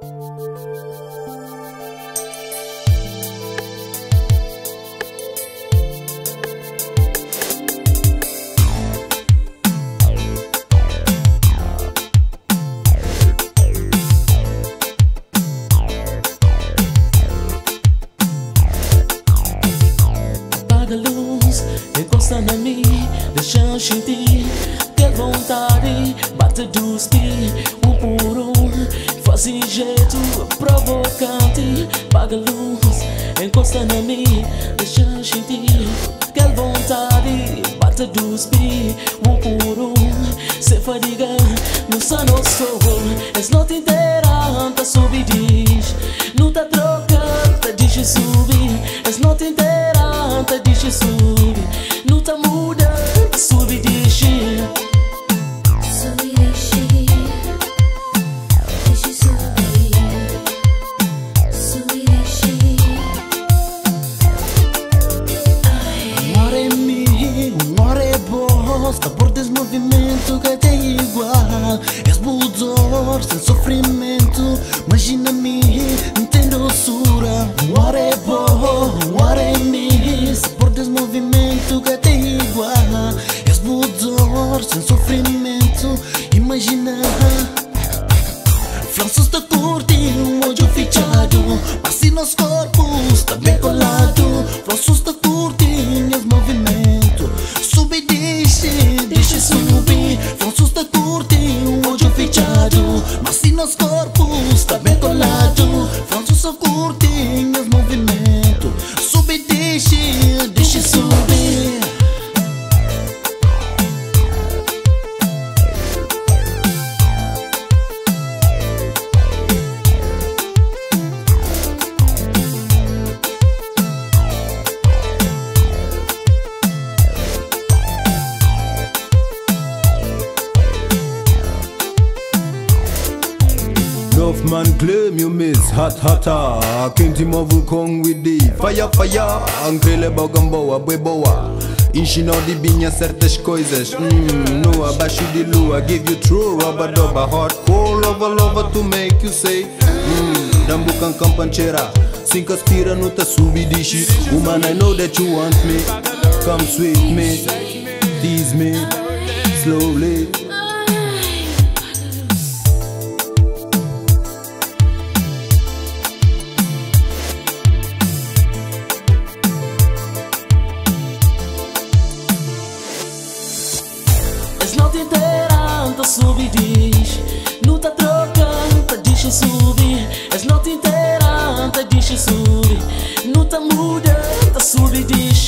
Apaga a luz, encosta na mim, deixa eu sentir que vontade bate dos pés, um por um, faz jeito provocante. Apaga a luz, encosta na mim, deixa sentir. Que vontade bate dos pés, um por um, se fadiga no sano sou, es noite inteira, tá subir diz, não tá trocando, deixa subir, es noite inteira, tá deixa subir, bosta Por desmovimento que te igual És budor, sem sofrimento. Imagina-me, não tem doçura Amore bom, amore mio Por desmovimento que te igual És budor, sem sofrimento. Imagina Flanços da corte, um olho fechado Passe nos corpos, tá bem colado. Flanços da Da corte, um olho fechado Passe nos corpos, tá man claim you miss. Hot hotter Quente mo vulcão with the fire fire? Ankrele bogamboa boi boa Enchina de binha certas coisas hum, mm, No abaixo de lua Give you true rubber doba Hardcore lova lova to make you say mm, hum, Dambucan campancheira Cinco aspira no ta subidishi Woman I know that you want me. Come sweet me. Tease me. Slowly inteira anta subidis Nuta trocando diz subi És noite inteira anta diz subi tá muda tá subidis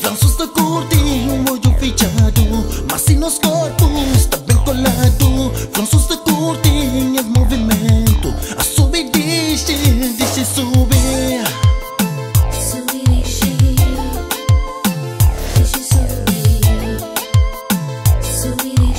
Franços de curtinho, um olho fechado. Mas se nos corpos está bem colado. Franços de curtinho é movimento. A subidis diz subir. Sweetie.